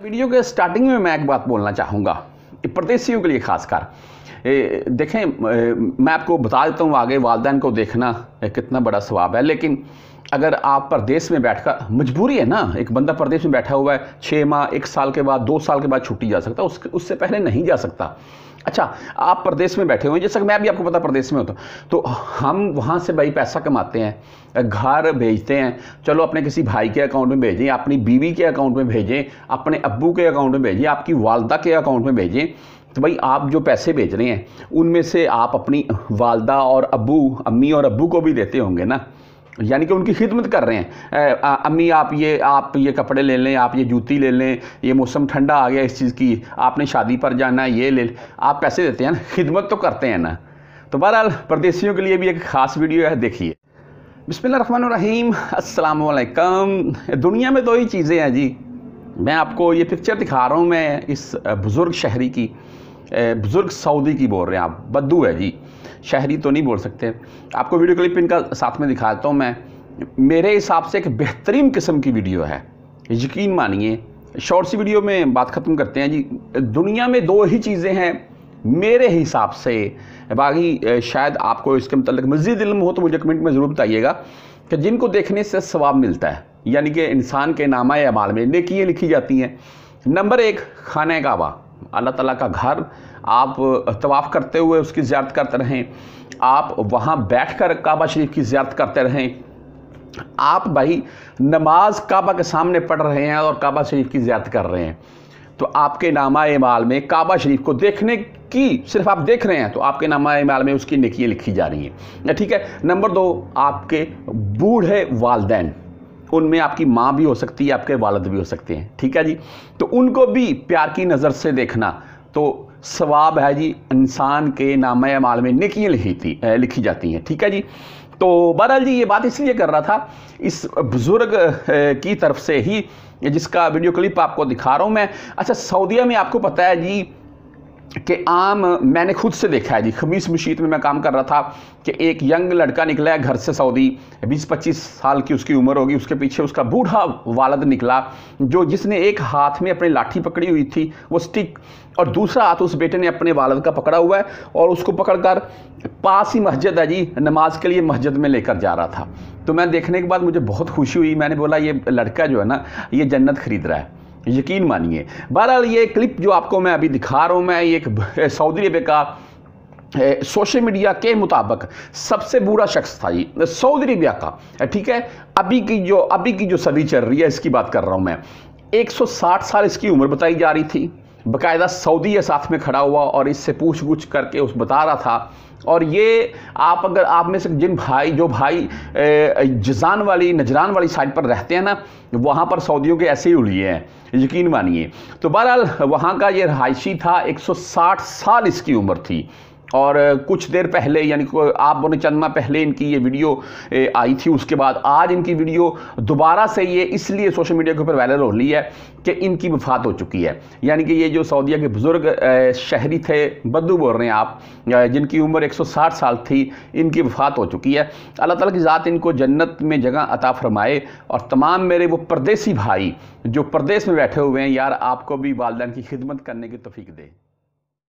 Video के starting में मैं एक बात बोलना चाहूँगा प्रदेशियों के लिए खासकर। देखें मैं आपको बता देता हूँ आगे वालदेन को देखना कितना बड़ा स्वाब है। लेकिन अगर आप प्रदेश में बैठकर, मजबूरी है ना, एक बंदा प्रदेश में बैठा हुआ है छः माह, एक साल के बाद, दो साल के बाद छुट्टी जा सकता उस उससे पहले नहीं जा सकता। अच्छा आप प्रदेश में बैठे हुए जैसा कि मैं भी आपको पता प्रदेश में होता हूँ। तो हम वहाँ से भाई पैसा कमाते हैं, घर भेजते हैं। चलो, अपने किसी भाई के अकाउंट में भेजें, अपनी बीवी के अकाउंट में भेजें, अपने अब्बू के अकाउंट में भेजें, आपकी वालदा के अकाउंट में भेजें। तो भाई, आप जो पैसे भेज रहे हैं, उनमें से आप अपनी वालदा और अबू अम्मी और अबू को भी देते होंगे ना। यानी कि उनकी खिदमत कर रहे हैं। अम्मी, आप ये आप ये कपड़े ले लें, आप ये जूती ले लें, ये मौसम ठंडा आ गया इस चीज़ की, आपने शादी पर जाना है ये ले आप पैसे देते हैं ना, खिदमत तो करते हैं ना। तो बहरहाल, परदेशियों के लिए भी एक ख़ास वीडियो है, देखिए। अस्सलाम वालेकुम दुनिया में दो ही चीज़ें हैं जी। मैं आपको ये पिक्चर दिखा रहा हूँ, मैं इस बुज़ुर्ग शहरी की बुज़ुर्ग सऊदी की बोल रहे हैं आप, बद्दू है जी। शहरी तो नहीं बोल सकते। आपको वीडियो क्लिप इनका साथ में दिखा देता हूँ मैं। मेरे हिसाब से एक बेहतरीन किस्म की वीडियो है। यकीन मानिए, शॉर्ट सी वीडियो में बात ख़त्म करते हैं जी। दुनिया में दो ही चीज़ें हैं मेरे हिसाब से। बाकी शायद आपको इसके मतलब मज़ीद इल्म हो तो मुझे कमेंट में ज़रूर बताइएगा कि जिनको देखने से सवाब मिलता है। यानी कि इंसान के नामा अमाल में नेकियाँ लिखी जाती हैं। नंबर एक, खाना काबा अल्लाह ताला का घर, आप तवाफ़ करते हुए उसकी ज़्यारत करते रहें। आप वहाँ बैठ कर काबा शरीफ की ज़्यारत करते रहें। आप भाई नमाज़ काबा के सामने पढ़ रहे हैं और काबा शरीफ की ज़्यारत कर रहे हैं। तो आपके नामा माल में काबा शरीफ को देखने की, सिर्फ़ आप देख रहे हैं तो आपके नामा माल में उसकी निकियाँ लिखी जा रही हैं। ठीक है, नंबर दो, आपके बूढ़े वालदेन। उनमें आपकी माँ भी हो सकती है, आपके वालद भी हो सकते हैं। ठीक है जी? तो उनको भी प्यार की नज़र से देखना। तो सवाब है जी, इंसान के नाम माल में निकियाँ लिखी थी लिखी जाती हैं। ठीक है जी? तो बहरहाल जी, ये बात इसलिए कर रहा था, इस बुज़ुर्ग की तरफ़ से ही, जिसका वीडियो क्लिप आपको दिखा रहा हूँ मैं। अच्छा सऊदीया में आपको पता है जी कि आम, मैंने खुद से देखा है जी, खमीस मशीद में मैं काम कर रहा था कि एक यंग लड़का निकला है घर से सऊदी 20-25 साल की उसकी उम्र होगी, उसके पीछे उसका बूढ़ा वालद निकला, जो जिसने एक हाथ में अपनी लाठी पकड़ी हुई थी, वो स्टिक, और दूसरा हाथ उस बेटे ने अपने वालद का पकड़ा हुआ है, और उसको पकड़कर पास ही मस्जिद है जी, नमाज़ के लिए मस्जिद में लेकर जा रहा था। तो मैं देखने के बाद मुझे बहुत खुशी हुई, मैंने बोला, ये लड़का जो है ना, ये जन्नत खरीद रहा है। यकीन मानिए। बहरहाल ये क्लिप जो आपको मैं अभी दिखा रहा हूँ, मैं एक सऊदी अरब का सोशल मीडिया के मुताबिक सबसे बुरा शख्स था जी सऊदी अरबिया का, ठीक है? अभी की जो, अभी की जो सदी चल रही है, इसकी बात कर रहा हूँ मैं। 160 साल इसकी उम्र बताई जा रही थी। बाकायदा सऊदी साथ में खड़ा हुआ और इससे पूछ गुछ करके उस बता रहा था। और ये आप अगर आप में से जिन भाई, जो भाई जजान वाली, नजरान वाली साइड पर रहते हैं ना, वहाँ पर सऊदियों के ऐसे ही उड़िए हैं। यकीन मानिए। तो बहरहाल, वहाँ का ये रहायशी था 160 साल इसकी उम्र थी। और कुछ देर पहले, यानी आप बोले चंद माह पहले इनकी ये वीडियो आई थी, उसके बाद आज इनकी वीडियो दोबारा से ये इसलिए सोशल मीडिया के ऊपर वायरल हो रही है कि इनकी वफात हो चुकी है। यानी कि ये जो सऊदिया के बुज़ुर्ग शहरी थे, बद्दू बोल रहे हैं आप जिनकी उम्र 160 साल थी, इनकी वफात हो चुकी है। अल्लाह ताला की ज़ात इनको जन्नत में जगह अता फरमाए और तमाम मेरे वो परदेसी भाई, जो परदेश में बैठे हुए हैं, यार आपको भी वालदेन की खिदमत करने की तफीक दे।